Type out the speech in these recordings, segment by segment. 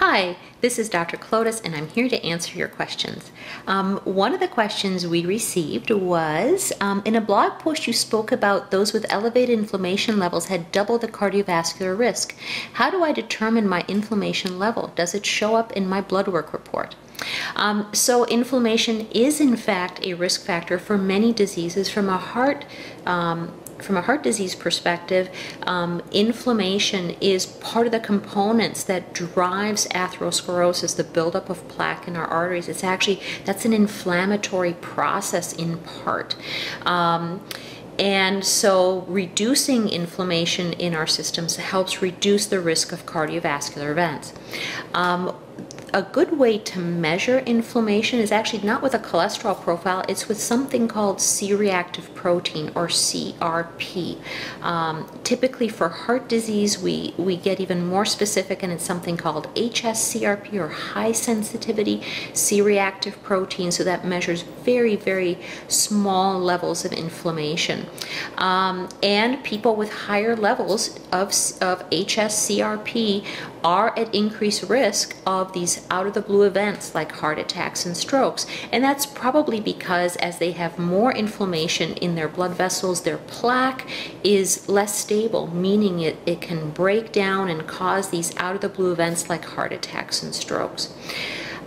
Hi, this is Dr. Klodas, and I'm here to answer your questions. Um, one of the questions we received was um, in a blog post, you spoke about those with elevated inflammation levels had double the cardiovascular risk. How do I determine my inflammation level? Does it show up in my blood work report? Um, so, inflammation is in fact a risk factor for many diseases from a heart um, from a heart disease perspective, um, inflammation is part of the components that drives atherosclerosis, the buildup of plaque in our arteries. It's actually, that's an inflammatory process in part. Um, and so reducing inflammation in our systems helps reduce the risk of cardiovascular events. Um, a good way to measure inflammation is actually not with a cholesterol profile, it's with something called C-reactive protein or CRP. Um, typically for heart disease, we, we get even more specific and it's something called HSCRP or high sensitivity C-reactive protein. So that measures very, very small levels of inflammation. Um, and people with higher levels of, of HSCRP are at increased risk of these out of the blue events like heart attacks and strokes. And that's probably because as they have more inflammation in their blood vessels, their plaque is less stable, meaning it, it can break down and cause these out of the blue events like heart attacks and strokes.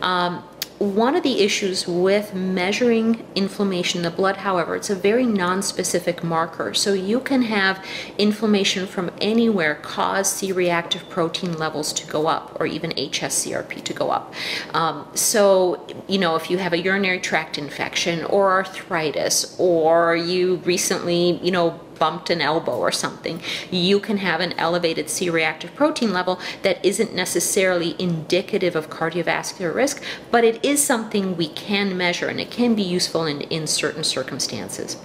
Um, one of the issues with measuring inflammation in the blood, however, it's a very non-specific marker. So you can have inflammation from anywhere cause C-reactive protein levels to go up or even HSCRP to go up. Um, so, you know, if you have a urinary tract infection or arthritis or you recently, you know, bumped an elbow or something, you can have an elevated C-reactive protein level that isn't necessarily indicative of cardiovascular risk, but it is something we can measure and it can be useful in, in certain circumstances.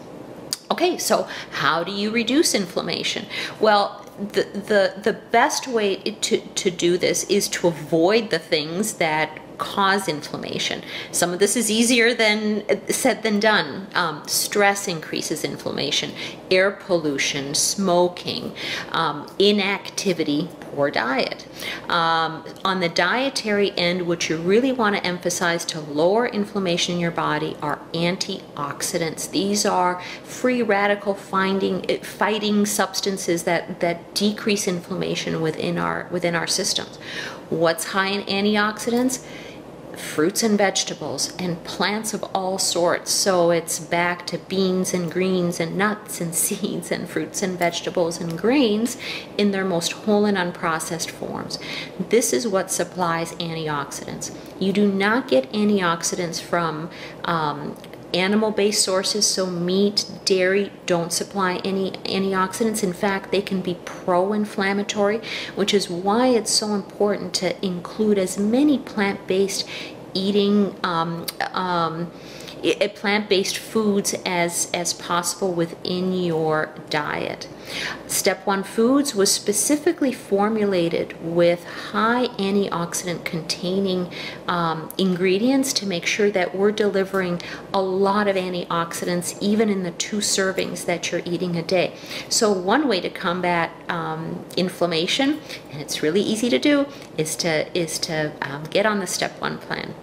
Okay, so how do you reduce inflammation? Well, the, the, the best way to, to do this is to avoid the things that cause inflammation. Some of this is easier than said than done. Um, stress increases inflammation, air pollution, smoking, um, inactivity, poor diet. Um, on the dietary end, what you really want to emphasize to lower inflammation in your body are antioxidants. These are free radical finding, eh, fighting substances that, that decrease inflammation within our, within our systems. What's high in antioxidants? Fruits and vegetables and plants of all sorts. So it's back to beans and greens and nuts and seeds and fruits and vegetables and grains in their most whole and unprocessed forms. This is what supplies antioxidants. You do not get antioxidants from um, animal-based sources, so meat, dairy don't supply any antioxidants. In fact, they can be pro-inflammatory, which is why it's so important to include as many plant-based eating um, um, plant-based foods as, as possible within your diet. Step 1 Foods was specifically formulated with high antioxidant containing um, ingredients to make sure that we're delivering a lot of antioxidants even in the two servings that you're eating a day. So one way to combat um, inflammation, and it's really easy to do, is to, is to um, get on the Step 1 plan.